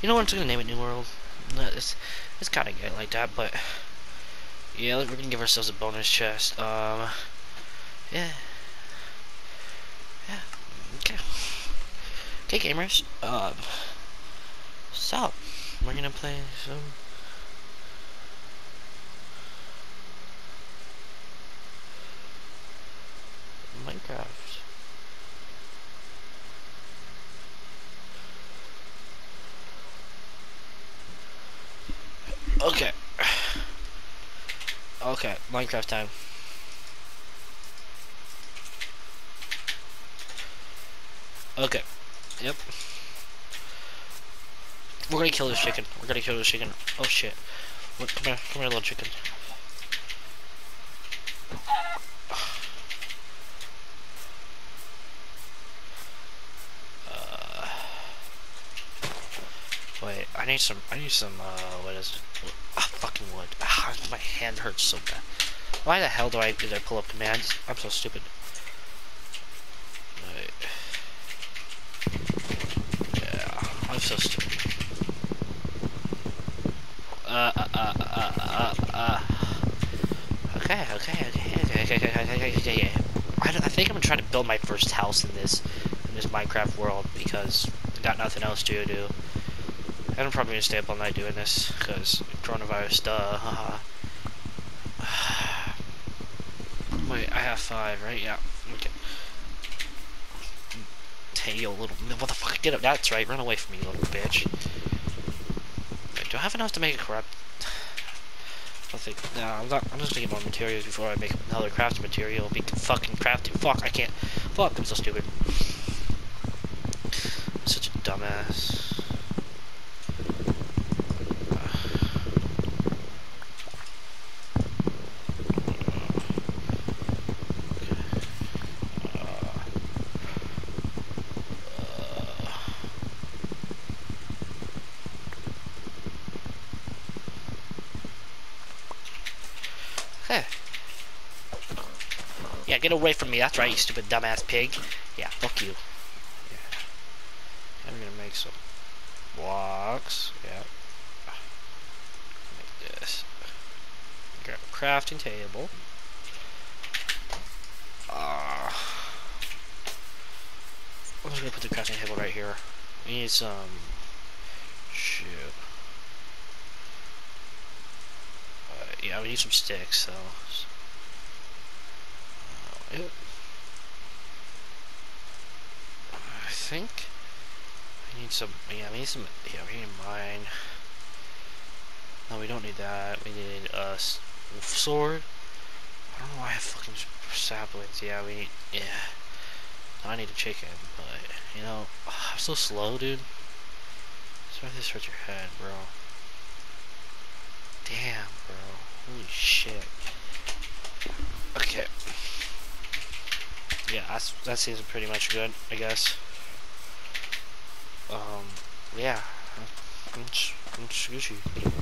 You know what? I'm just gonna name it New World. It's it's kind of good like that, but yeah, we're gonna give ourselves a bonus chest. Um, yeah, yeah. Okay. Okay, gamers. Um, so we're gonna play some. Minecraft. Okay. Okay, Minecraft time. Okay. Yep. We're gonna kill this chicken. We're gonna kill this chicken. Oh shit. Come here, come here, little chicken. Uh, wait, I need some. I need some. Uh, what is it? Ah, fucking wood. Ah, my hand hurts so bad. Why the hell do I did I pull up commands? I'm so stupid. Wait. Yeah, I'm so stupid. Uh, uh, uh, uh, uh, uh. Okay, okay, okay, okay, okay, okay, okay, okay, okay. I, I think I'm gonna try to build my first house in this, in this Minecraft world because I got nothing else to do. I'm probably gonna stay up all night doing this because coronavirus, duh. haha. Wait, I have five, right? Yeah. Okay. Yo, little. The? Get up. That's right. Run away from me, little bitch. Wait, do I have enough to make a corrupt? I think. No, I'm not. I'm just gonna get more materials before I make another crafting material. Be fucking crafting. Fuck, I can't. Fuck, I'm so stupid. Such a dumbass. Hey. Yeah, get away from me. That's right, you stupid dumbass pig. Yeah, fuck you. Yeah. I'm gonna make some blocks. Yeah. Make this. Grab a crafting table. Uh, I'm just gonna put the crafting table right here. We need some. Shoot. Uh, yeah, we need some sticks, so. Uh. I think we need some. Yeah, we need some. Yeah, we need mine. No, we don't need that. We need a s- sword. I don't know why I have fucking saplings. Yeah, we need. Yeah. I need a chicken, but you know, I'm so slow, dude. Sorry, this hurts your head, bro. Damn, bro. Holy shit. Okay. Yeah, that's, that seems pretty much good, I guess. Um, yeah. Gucci. Mm.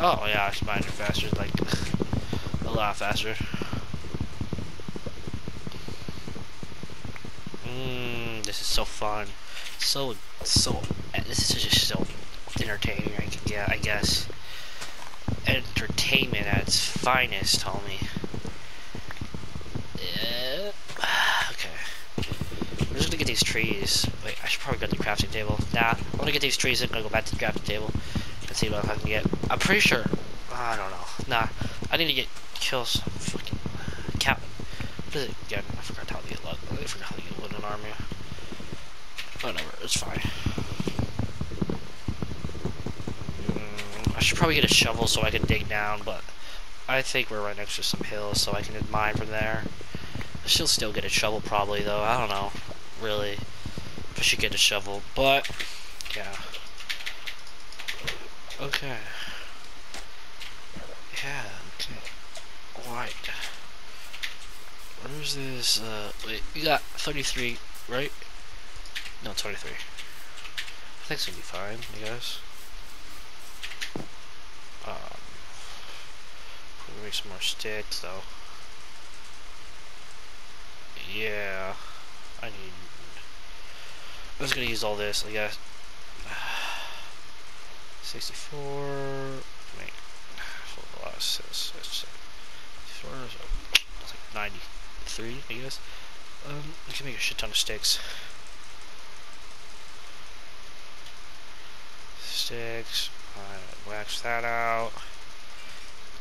Oh, yeah, it's mine faster, like, a lot faster. Mmm, this is so fun. So, so, eh, this is just so entertaining, I, yeah, I guess. Entertainment at its finest, homie. Yeah. Okay. I'm just gonna get these trees. Wait, I should probably go to the crafting table. Nah, I'm gonna get these trees and go back to the crafting table and see what I can get. I'm pretty sure. I don't know. Nah, I need to get kill some fucking cat. What is it again? I forgot how to get luck. I forgot how to get wood in armor. Whatever, it's fine. Mm, I should probably get a shovel so I can dig down, but I think we're right next to some hills, so I can mine from there. Should still get a shovel probably though. I don't know, really. I should get a shovel, but yeah. Okay. Yeah. Okay. Right. Where's this? Uh, wait. You got 33, right? No, 23. I think it's gonna be fine. I guess. Um. Probably make some more sticks though. Yeah. I need I'm just gonna use all this, I guess. 64. Wait. What was this? It's 64. So it's like 93, I guess. Um, I can make a shit ton of sticks. Sticks. Alright, wax that out.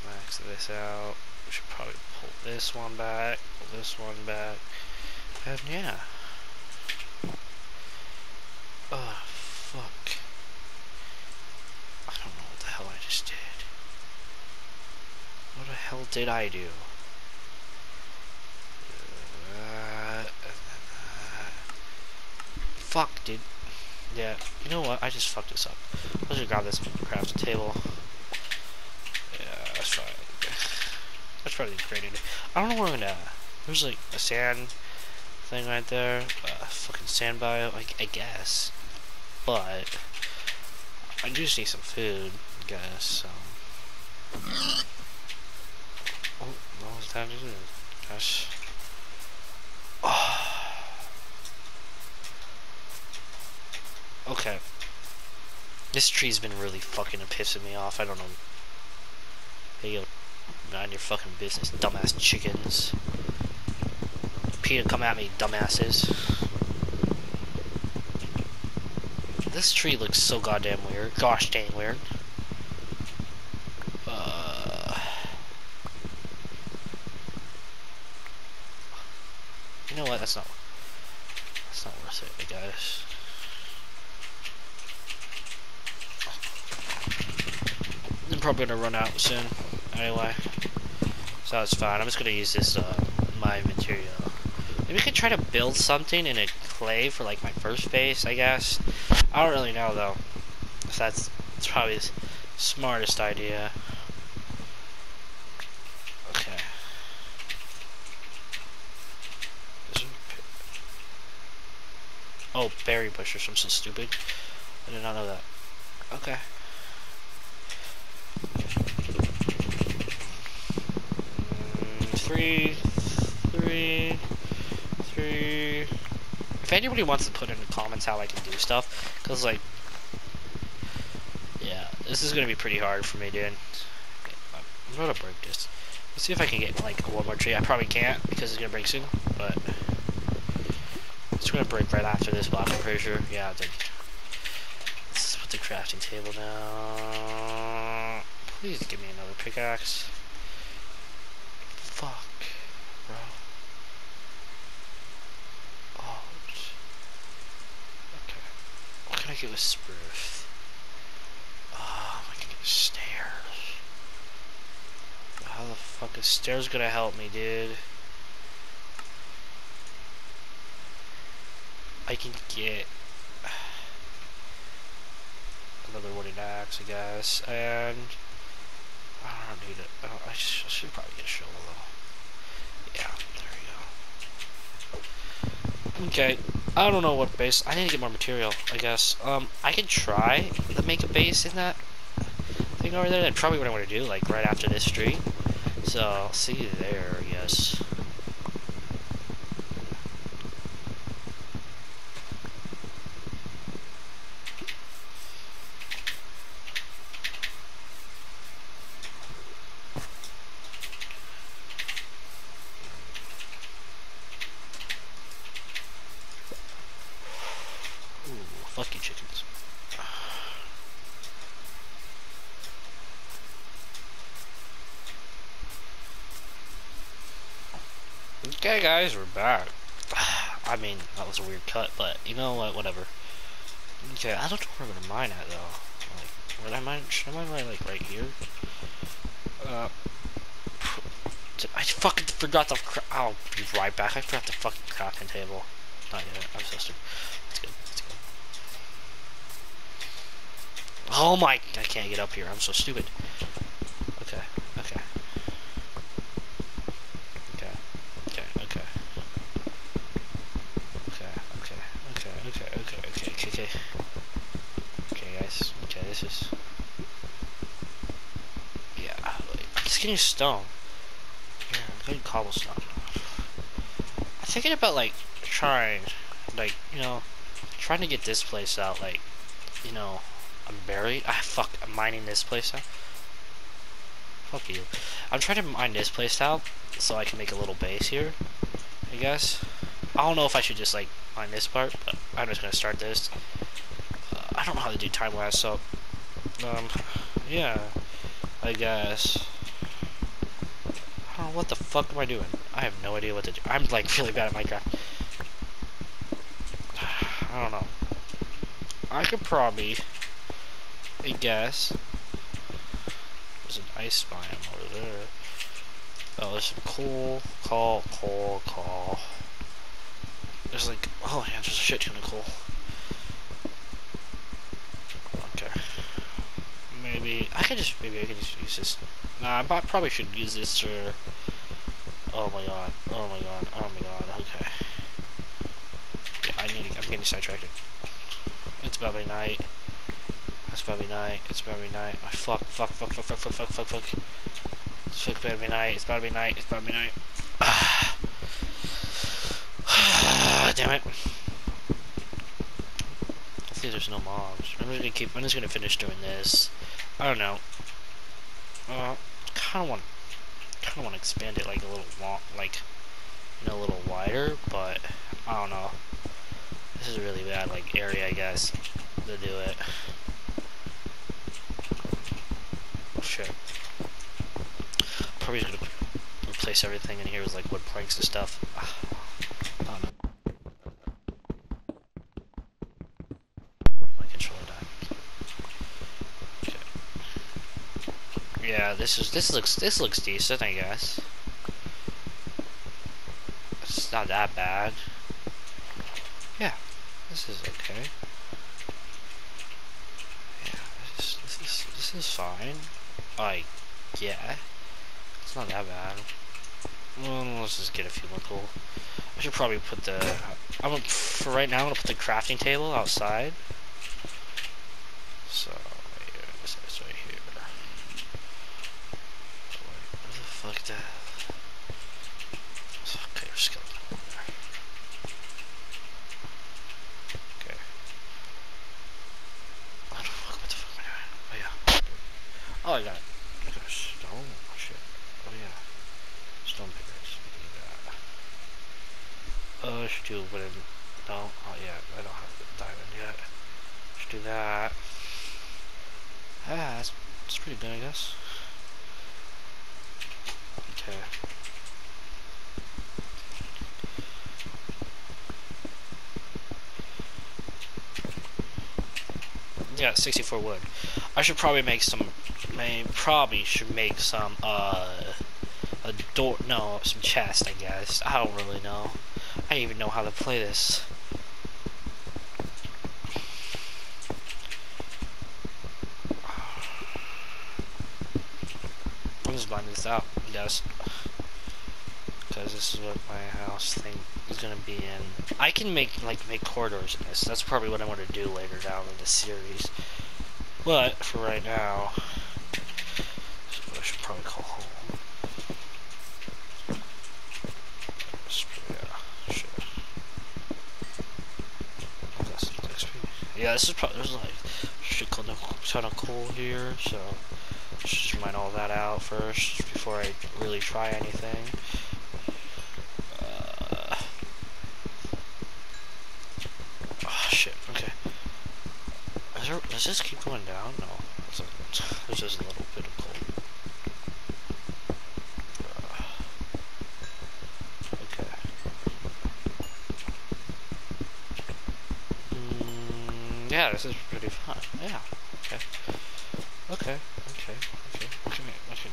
Wax this out. We should probably pull this one back. Pull this one back. And yeah. Oh, fuck. I don't know what the hell I just did. What the hell did I do? Uh, fuck, dude. Yeah, you know what? I just fucked this up. Let's just grab this the table. Yeah, that's fine. That's probably created. I don't know where I'm gonna. There's like a sand thing right there. Uh, fucking sand bio, I, I guess. But I just need some food, I guess. So. Oh, what was that? Gosh. Oh. Okay. This tree's been really fucking pissing me off. I don't know. Hey, yo. Mind your fucking business, dumbass chickens. Peter, come at me, dumbasses. This tree looks so goddamn weird. Gosh dang weird. Uh, you know what? That's not. That's not worth it, guys. I'm probably gonna run out soon. Anyway, so that's fine. I'm just gonna use this uh, my material. Maybe we could try to build something in a clay for like my first base, I guess. I don't really know though. If that's, that's probably the smartest idea. Okay. Oh, berry bushes. I'm so stupid. I did not know that. Okay. Mm, three, three, three. If anybody wants to put in the comments how I can do stuff, because like, yeah, this is gonna be pretty hard for me, dude. Okay, I'm gonna break this. Let's see if I can get like one more tree. I probably can't because it's gonna break soon, but it's gonna break right after this block. I'm pretty sure. Yeah, then. Let's put the crafting table down. Please give me another pickaxe. Fuck, bro. Oh. Okay. I spruce? Oh, I get stairs. How the fuck is stairs gonna help me, dude? I can get another wooden axe, I guess, and I don't need it. Oh, I, sh I should probably get a shovel though. Yeah, there. Okay, I don't know what base. I need to get more material, I guess. Um, I could try to make a base in that thing over there. That's probably what I want to do, like right after this street. So I'll see you there, I guess. Ooh, fuck you chickens. Okay guys, we're back. I mean, that was a weird cut, but you know what, whatever. Okay, I don't know where I'm gonna mine at though. Like, where I mine, should I mine right, like, right here? Uh, I fucking forgot the, I'll be right back, I forgot the fucking crafting table. Not yet, I'm so stupid. Let's go, let's go. Oh my, I can't get up here, I'm so stupid. Okay, okay. Okay, okay, okay. Okay, okay, okay, okay, okay, okay, okay, okay. Okay, guys, okay, this is... Yeah, getting stone. Yeah, cobblestone. I'm thinking about, like, trying, like, you know, trying to get this place out, like, you know, I'm buried. Ah, fuck, I'm mining this place out. Fuck you. I'm trying to mine this place out so I can make a little base here, I guess. I don't know if I should just, like, mine this part, but I'm just gonna start this. Uh, I don't know how to do time lapse, so, um, yeah, I guess. What the fuck am I doing. I have no idea what to do. I'm, like, really bad at Minecraft. I don't know. I could probably, I guess, there's an ice biome over there. Oh, there's some coal, coal, coal, coal. There's like, oh yeah, there's a shit ton of coal. Okay. Maybe, I could just, maybe I could just use this. Nah, I probably should use this for, oh my god, oh my god, oh my god, okay. Yeah, I need I'm getting sidetracked. It's probably night. It's probably night. It's probably night. Oh, fuck, fuck, fuck, fuck, fuck, fuck, fuck, fuck, fuck. It's fuck, be night. It's to night. It's be night. Damn it. Hopefully there's no mobs. I'm just gonna keep, I'm just gonna finish doing this. I don't know. Uh, kinda want, kinda want to expand it like a little long, like, you know, a little wider, but I don't know. This is a really bad, like, area, I guess, to do it. Shit. Probably just gonna replace everything in here with, like, wood planks and stuff. I don't know. My controller died. Okay. Yeah, this is, this looks, this looks decent, I guess. It's not that bad. Yeah. This is okay. Yeah, this, this is this is fine. I yeah, it's not that bad. Well, let's just get a few more cool. I should probably put the. I'm for right now. I'm gonna put the crafting table outside. So right here, this is right here. Where the fuck that? Okay, skeleton. Okay. What the fuck, what the fuck am I doing? Oh yeah. Oh, I got it. I got a stone. Oh shit. Oh yeah. Stone pickaxe. We do that. I should do whatever. No. Oh yeah. I don't have the diamond yet. Should do that. Ah, that's, that's pretty good, I guess. Okay. Yeah, 64 wood. I should probably make some. I probably should make some. Uh, a door. No, some chest. I guess. I don't really know. I don't even know how to play this. Just this out. Guess. Because this is what my house thing is gonna be in. I can make like make corridors in this. That's probably what I want to do later down in the series. But for right now, I should probably call home. Yeah. Yeah, this is probably there's like shit ton of ton of coal here, so just mine all that out first before I really try anything. Uh, oh shit. Okay. There, does this keep going down? No. There's just a little bit of coal. Uh, okay. Mm, yeah, this is pretty fun. Yeah. Okay. Okay. Okay. Okay. Okay. Okay.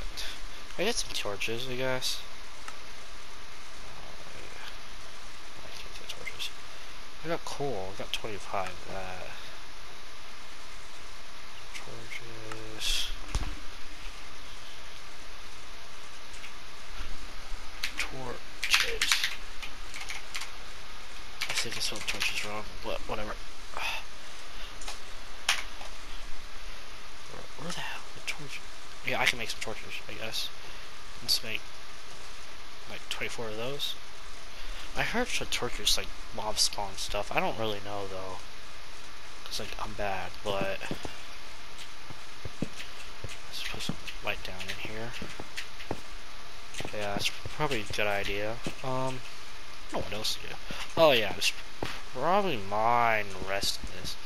I get some torches, I guess. Uh. I can't get torches. I got coal. I got 25 of that. Torches. Torches. I think I spelled torches wrong, but whatever. Where, where the hell the torches? Yeah, I can make some torches, I guess. Let's make like 24 of those. I heard torches like mob spawn stuff. I don't really know though. Cause like I'm bad, but let's put some light down in here. Yeah, that's probably a good idea. Um, I don't know what else to do. Oh yeah, just probably mine the rest of this.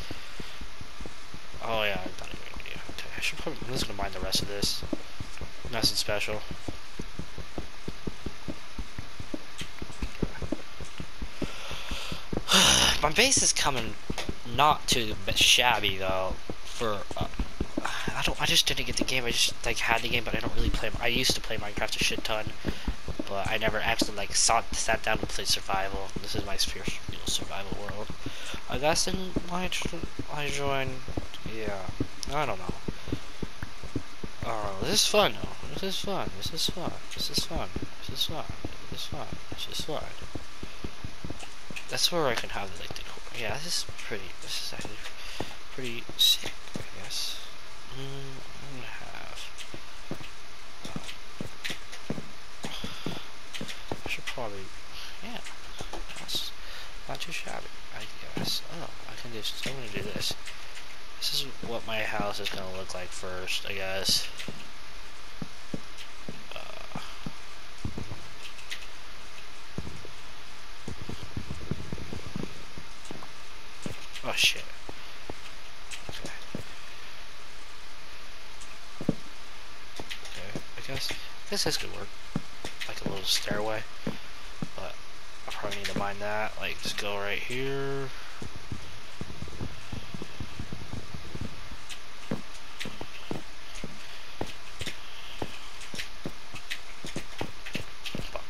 Oh yeah, I thought it would be okay. I should probably. I'm just gonna mine the rest of this. Nothing special. My base is coming not too shabby though. For uh, I don't. I just didn't get the game. I just like had the game, but I don't really play. I used to play Minecraft a shit ton, but I never actually like sat sat down and played survival. This is my first survival world. I guess in my I joined. Yeah, I don't know. Oh, this is fun though. This is fun. This is fun. This is fun. This is fun. This is fun. This is fun. That's where I can have like the yeah. This is pretty. This is actually pretty sick. I guess. Mm, I'm gonna have. I should probably. Yeah. That's not too shabby. I guess. Oh, I can just. I'm gonna do this. This is what my house is gonna look like first, I guess. Uh, oh shit. Okay. Okay, I guess this could work. Like a little stairway. But I probably need to mind that. Like just go right here. Fuck.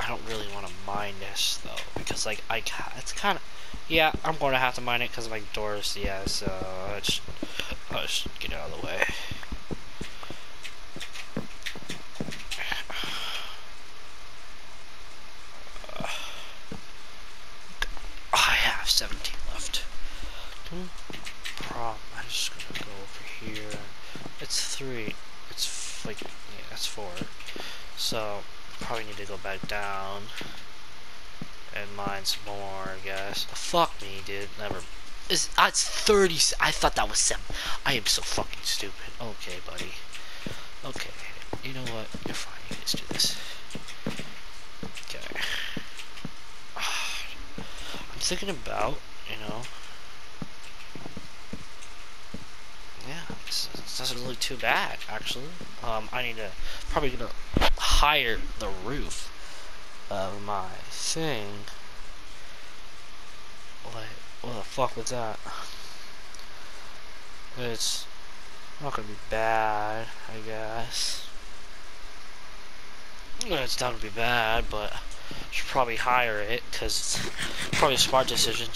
I don't really want to mine this though because like I it's kind of yeah I'm going to have to mine it because of my doors yeah so I just, I'll just get out of the way I have 17 left problem I'm just gonna go over here it's three it's like yeah that's four so probably need to go back down and mine some more, I guess. Fuck me, dude. Never. It's, it's 30. I thought that was 7. I am so fucking stupid. Okay, buddy. Okay. You know what? You're fine. You just do this. Okay. I'm thinking about, you know. Yeah, it doesn't look too bad, actually. Um, I need to probably gonna hire the roof of my thing. What, the fuck was that? It's not gonna be bad, I guess. It's not gonna be bad, but should probably hire it, because it's probably a smart decision.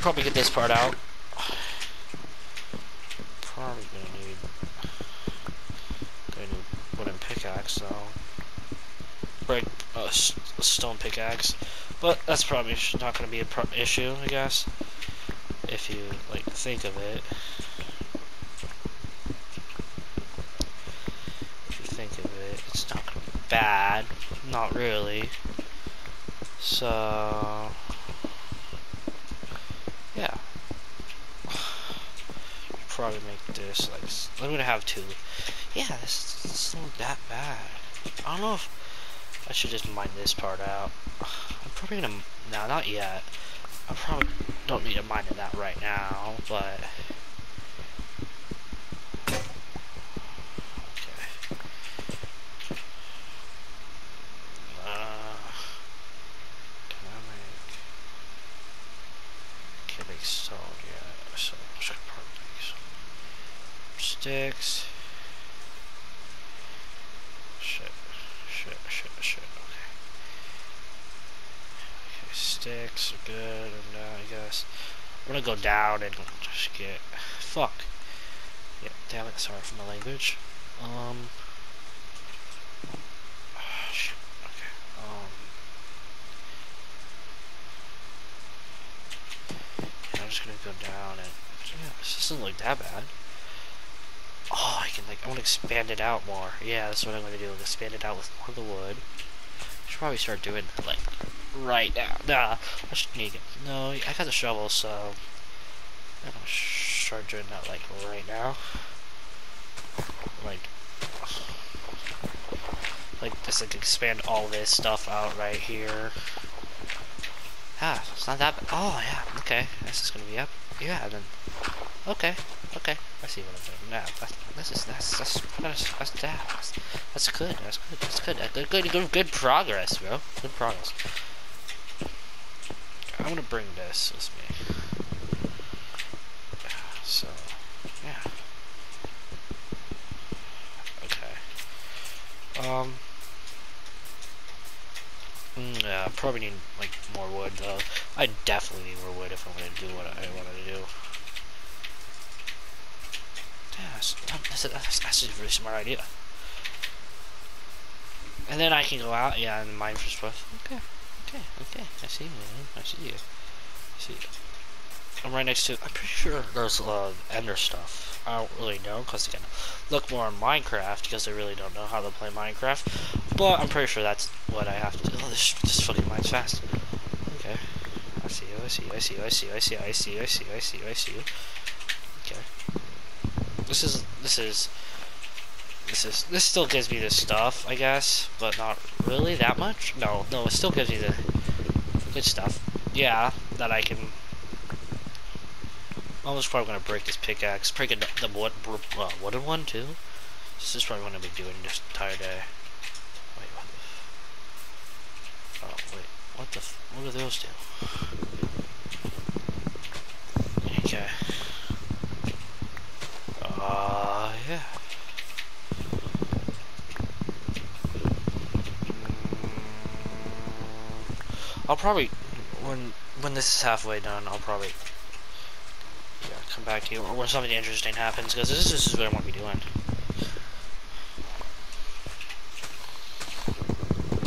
Probably get this part out. Probably gonna need, gonna need wooden pickaxe, though break uh, a stone pickaxe. But that's probably not going to be an issue, I guess. If you, like, think of it. If you think of it, it's not going to be bad. Not really. So... Yeah. Probably make this, like, I'm to have two. Yeah, this, this not that bad. I don't know if I should just mine this part out. I'm probably gonna... No, not yet. I probably don't need to mine it that right now, but... Okay. Uh, can I make... Can't make stone yet, so I should probably make some sticks. sticks are good, and uh, I guess I'm down and just get fuck. Yeah, damn it. Sorry for my language. Um. Oh, shit. Okay. Um. Yeah, I'm just gonna go down and yeah, this doesn't look that bad. Oh, I can like I want to expand it out more. Yeah, that's what I'm gonna do. Expand it out with more of the wood. I should probably start doing like right now. Nah, I should need it. No, I got the shovel, so I'm gonna start doing that like right now. Like, like just like expand all this stuff out right here. Ah, it's not that. Oh yeah, okay. This is gonna be up. Yeah, then. Okay, okay. I see what I'm doing now. That's, this is that's that's that's that's that's, that's good. That's good. That's good. Good good good good progress, bro. Good progress. I'm gonna bring this with me. So, yeah. Okay. Um. Mm, yeah, probably need like more wood though. I definitely need more wood if I'm gonna do what I wanted to do. Yeah, that's, that's, a, that's, a really smart idea. And then I can go out, yeah, and mine for stuff. Okay, okay, okay. I see you, man. I see you. I see you. I'm right next to. I'm pretty sure there's uh, Ender stuff. I don't really know because can look more on Minecraft because they really don't know how to play Minecraft. But I'm pretty sure that's what I have to do. Oh, this this fucking mine's fast. Okay. I see you. I see you. I see you. I see you. I see you. I see you. I see you. I see you. I see you. Okay. This is this is this is this still gives me the stuff, I guess, but not really that much. No, no, it still gives me the good stuff. Yeah, that I can I'm just probably gonna break this pickaxe. Break it, the wood, uh, wooden one too. This is probably what I'll be doing this entire day. Wait, what the? Oh wait, what the? what do those do? Okay. Uh, yeah. I'll probably when when this is halfway done, I'll probably come back to you when something interesting happens, because this, this is what I want to be doing.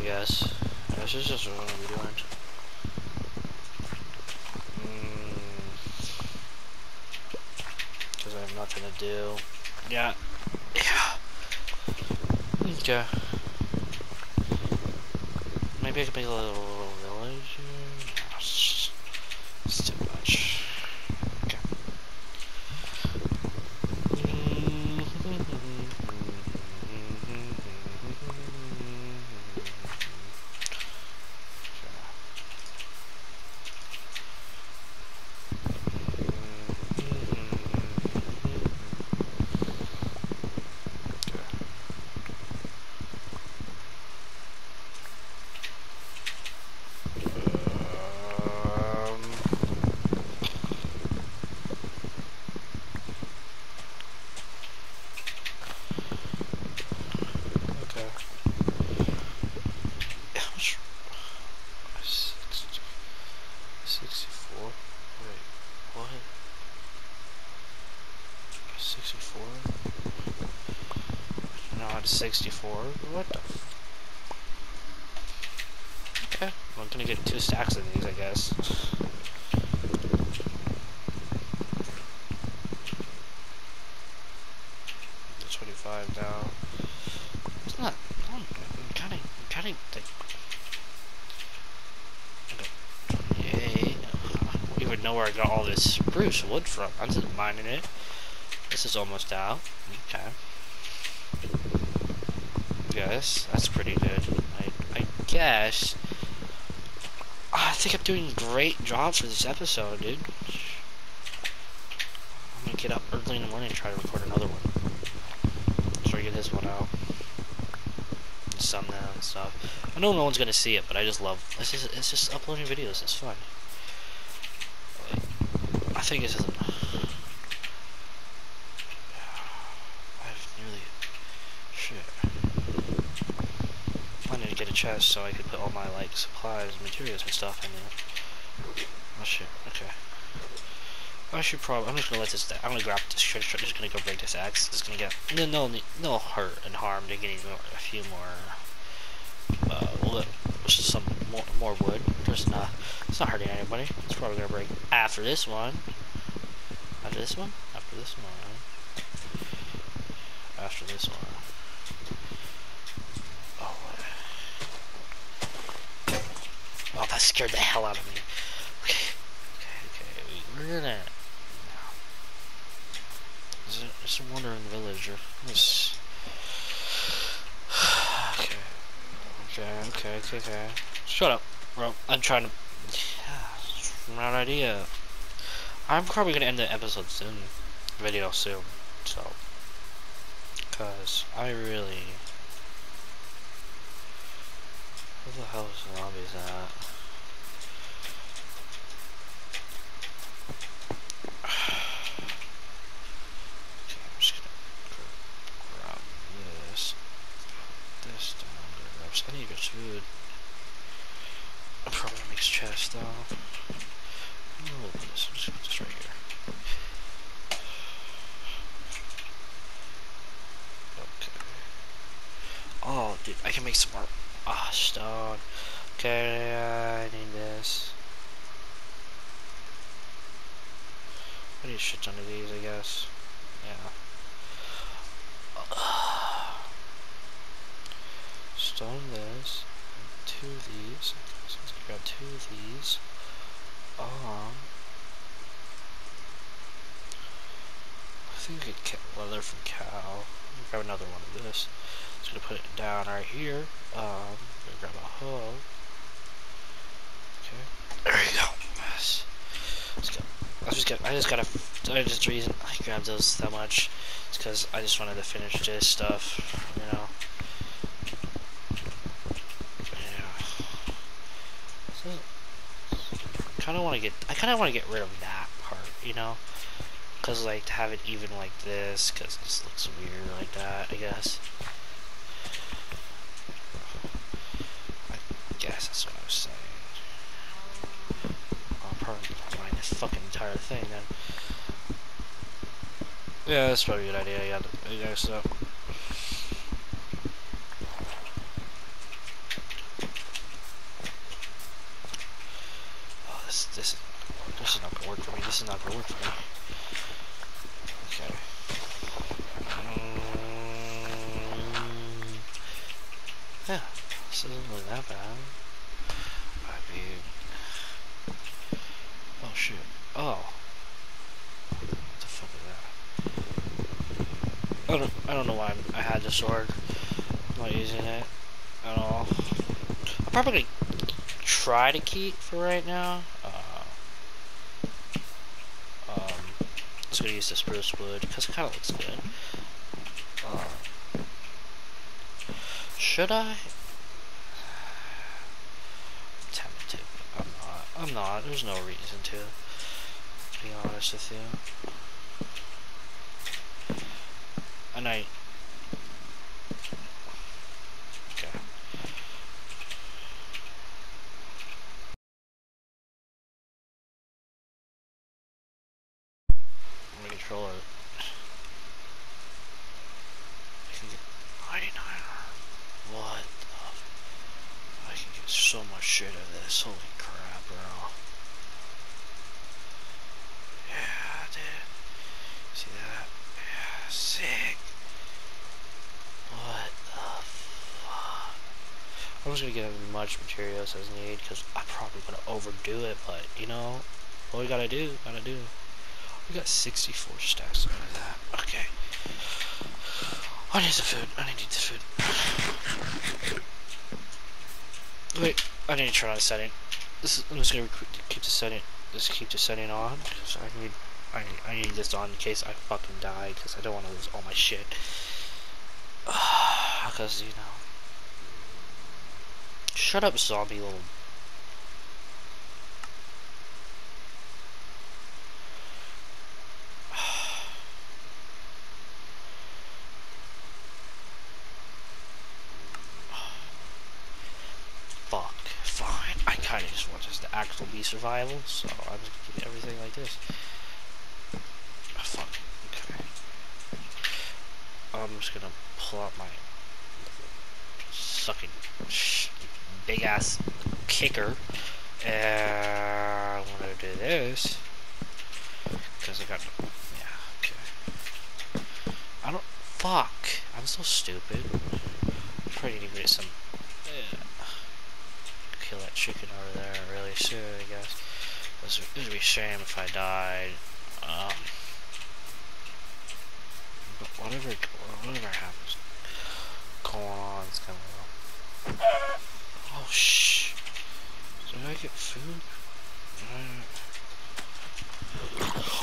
Yes. This is just what I want to be doing. Because mm. I have nothing to do. Yeah. Yeah. Okay. Maybe I could make a little, little village. No, it's, it's too much. not 64. What the Okay, well, I'm gonna get two stacks of these, I guess. Twenty-five now. It's not. I'm of, kind of like. Even uh-huh. know where I got all this spruce wood from. I'm just mining it. This is almost out. Okay guess. That's pretty good. I, I guess. Ah, I think I'm doing a great job for this episode, dude. I'm gonna get up early in the morning and try to record another one. Try to get this one out. Thumbnail and stuff. I know no one's gonna see it, but I just love. It's just, it's just uploading videos. It's fun. I think it's just. Chest so I could put all my like supplies, and materials and stuff in there. Oh shit, okay. I should probably, I'm just gonna let this, I'm gonna grab this, I'm just gonna go break this axe. It's gonna get, no, no, no hurt and harm to getting a few more, uh, wood, some more, more wood. Just not, it's not hurting anybody. It's probably gonna break after this one. After this one? After this one. After this one. Oh, that scared the hell out of me. Okay, okay, okay. We're gonna. There's a, wandering villager. Okay. Okay, okay, okay, okay. Shut up, bro. I'm trying to. Not idea. I'm probably gonna end the episode soon, video soon, so, cause I really, what the hell is zombies at? Dude, I can make some more. Ah, stone. Okay, I need this. I need a shit of these, I guess. Yeah. Stone this. and Two of these. So let's grab two of these. Um. I think we could get leather from cow. Grab another one of this. Just gonna put it down right here. Um, grab a hoe. Okay. There you go. Yes. Let's go. I just got. I just gotta. I just reason I grabbed those that much. It's because I just wanted to finish this stuff. You know. Yeah. So, kind of want to get. I kind of want to get rid of that part. You know. Cause like to have it even like this, cause it just looks weird like that. I guess. I guess that's what I was saying. Probably combine this fucking entire thing then. Yeah, that's probably a good idea. Yeah, guess so. Oh, this this is this is not gonna work for me. This is not gonna work for me. Okay. Mm, yeah, this isn't really that bad. I mean, oh shit. Oh, what the fuck is that? I don't. I don't know why I had the sword. I'm not using it at all. I'm probably gonna try to keep for right now. Uh, um, I'm just gonna use the spruce wood because it kind of looks good. Uh, should I? I'm tempted. but I'm not. There's no reason to. To be honest with you. And I. Okay. My controller. I can get 99 What the? I can get so much shit out of this. Holy crap, bro. Yeah, dude. See that? Yeah, sick. What the fuck? I'm just gonna get as much materials as needed because I'm probably gonna overdo it, but you know, what we gotta do, gotta do. We got 64 stacks of that. Okay. I need some food. I need some food. Wait, I need to turn on the setting. This is, I'm just gonna keep the setting. Just keep the setting on. So I need, I need, I need this on in case I fucking die because I don't want to lose all my shit. Because you know. Shut up, zombie little. Fuck. Fine. I kind of just want this to actually be survival, so I'm just gonna keep everything like this. Oh, fuck. Okay. I'm just gonna pull out my sucking big ass kicker. And I'm gonna do this because I got yeah okay. I don't fuck. I'm so stupid. I probably need to get some. Yeah. Kill that chicken over there really soon. I guess. This would be a shame if I died. Um. But whatever, whatever happens going on, it's gonna. Oh, shh. Did I get food? Uh,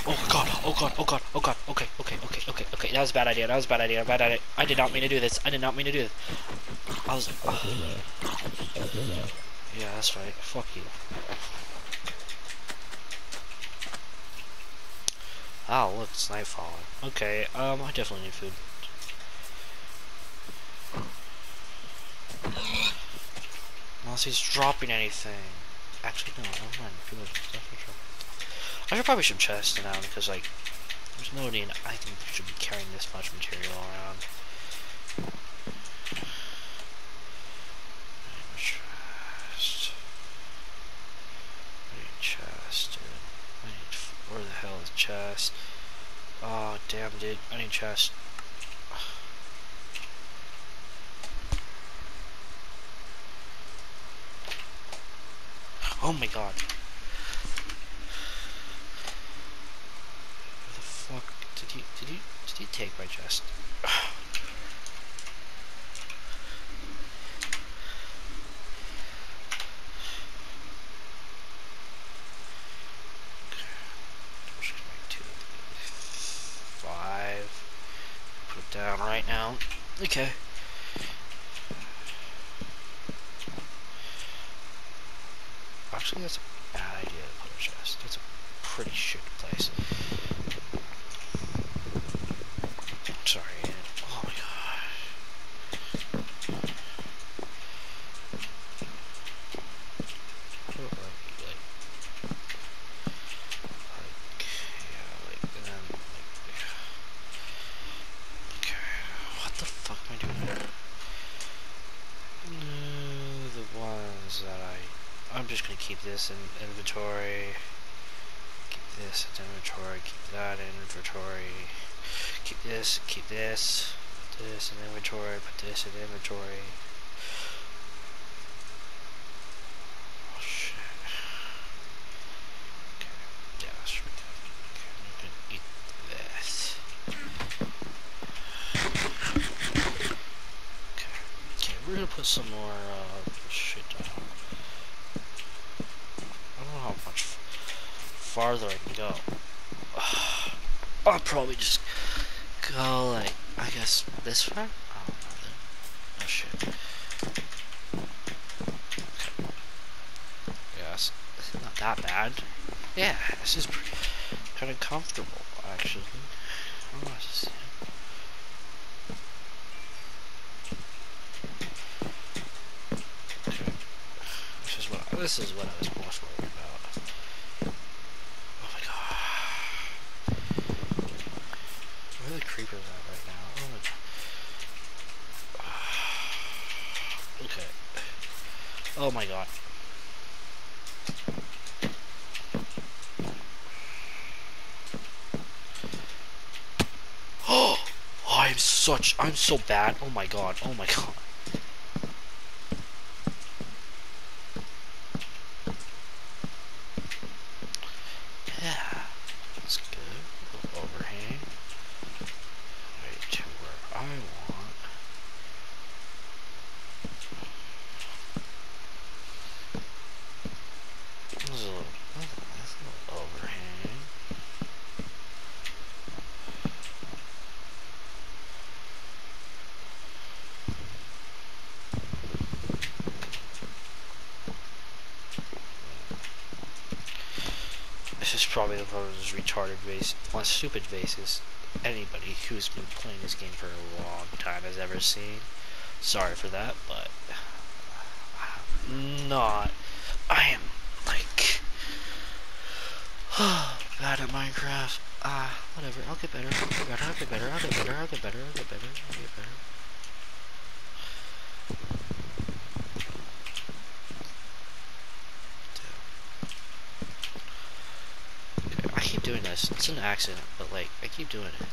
oh god, oh god, oh god, oh god, okay, okay, okay, okay, okay, that was a bad idea, that was a bad idea, bad idea. I did not mean to do this, I did not mean to do this. I was like, oh. Yeah, that's right, fuck you. Oh, look, it's nightfall. Okay, um, I definitely need food. Unless he's dropping anything. Actually, no, never mind. I should probably some chests now because, like, there's no need. I think we should be carrying this much material around. Chest. I need chest, dude. I need. Where the hell is chest? Oh, damn, dude. I need chest. Oh my god. Where the fuck did he did he did he take my chest? Five. Put it down right now. Okay. Actually, that's a bad idea to put a chest. That's a pretty shit place. Sorry. Oh my god. What would I be like? Like, yeah, like, and then, like, okay. What the fuck am I doing? No, the ones that I I'm just gonna keep this in inventory. Keep this in inventory. Keep that in inventory. Keep this. Keep this. Put this in inventory. Put this in inventory. Oh shit. Okay. Yeah, that's right. Okay, I'm gonna eat this. Okay. Okay, we're gonna put some more uh, shit down. I don't know how much farther I can go. I'll probably just go like I guess this far. Oh, oh shit. Yes, it's not that bad. Yeah, this is pretty, kind of comfortable actually. Oh, this is- Okay. This is what I was most worried about. Oh my god. Where are the creepers at right now? Oh my god. Okay. Oh my god. Oh, I'm such I'm so bad. Oh my god. Oh my god. Yeah, that's good. Little overhang. Right to where I want. There's a little, that's a little overhang. This is probably the most retarded base, one stupid bases anybody who's been playing this game for a long time has ever seen. Sorry for that, but I'm not. I am bad at Minecraft. Ah, whatever. I'll get better. I'll get better. I'll get better. I'll get better. I'll get better. I'll get better. I'll get better. I keep doing this. It's an accident, but like I keep doing it.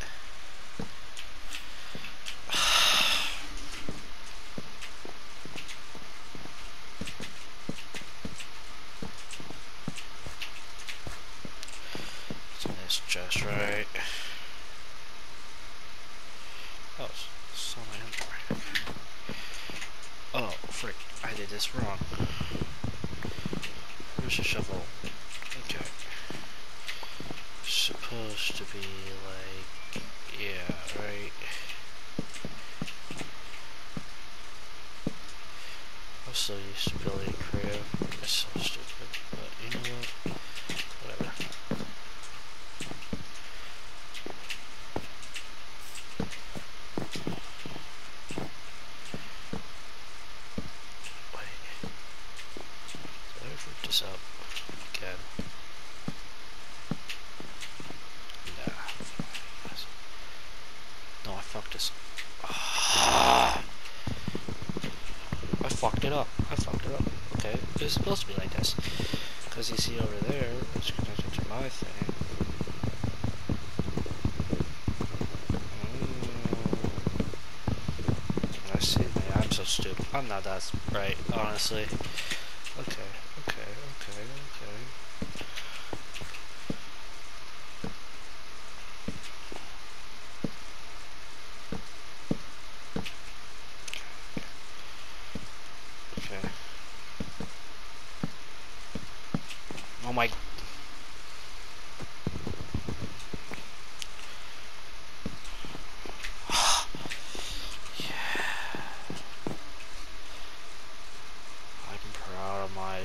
honestly, it's really creative. honestly.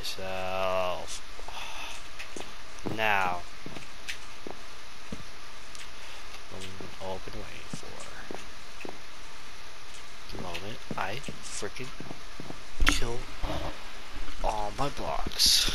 myself. Now, we've all been waiting for. The moment I freaking kill all my blocks.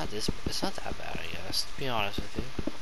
not this. It's not that bad, I guess. To be honest with you.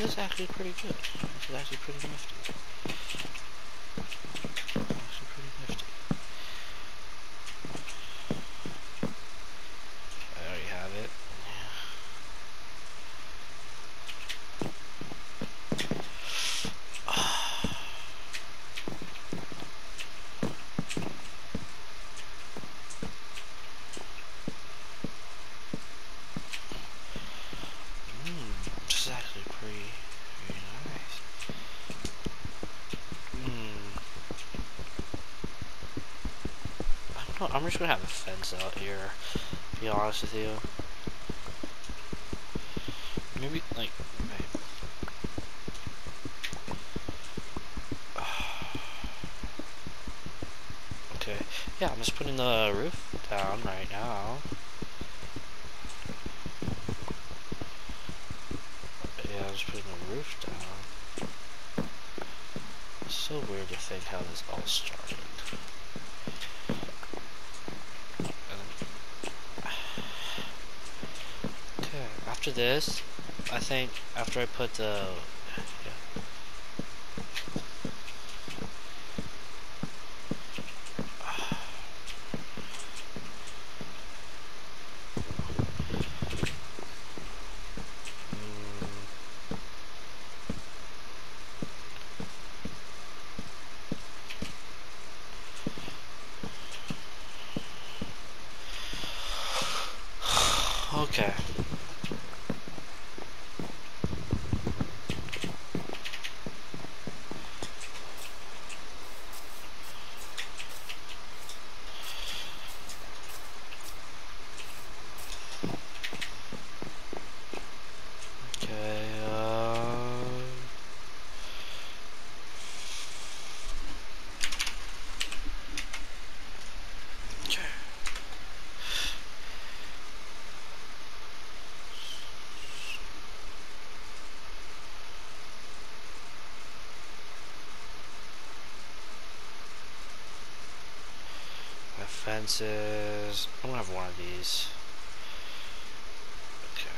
this is actually pretty good. This is actually pretty good. just gonna have a fence out here, to be honest with you. Maybe, like, Okay, yeah, I'm just putting the roof down right now. Yeah, I'm just putting the roof down. It's so weird to think how this all started. This, I think after I put the yeah. Mm. Okay. Okay, uh... Okay. My fences. I'm gonna have one of these. Okay.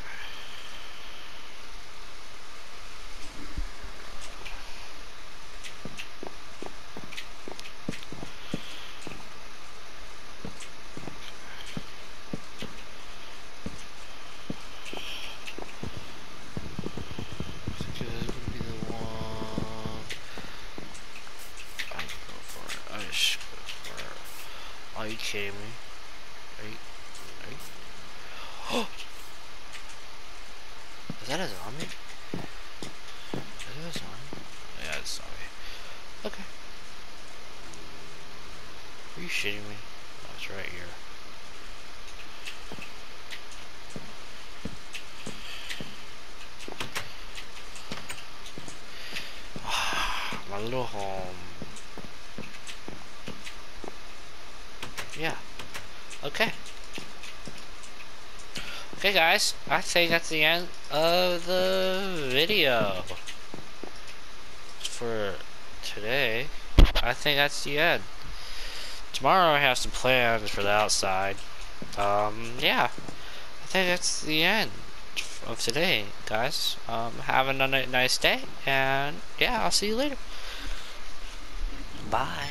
Good would be the one. I can go for it. I just go for it. Are you kidding me? Are you? Are you? Oh! Is that a zombie? Is that a zombie? Yeah, it's a zombie. Okay. Are you shitting me? Oh, it's right here. My little home. Yeah. Okay. Okay guys, I think that's the end of the video. For today, I think that's the end. Tomorrow I have some plans for the outside. Um, yeah. I think that's the end of today, guys. Um, have a nice day, and yeah, I'll see you later. Bye.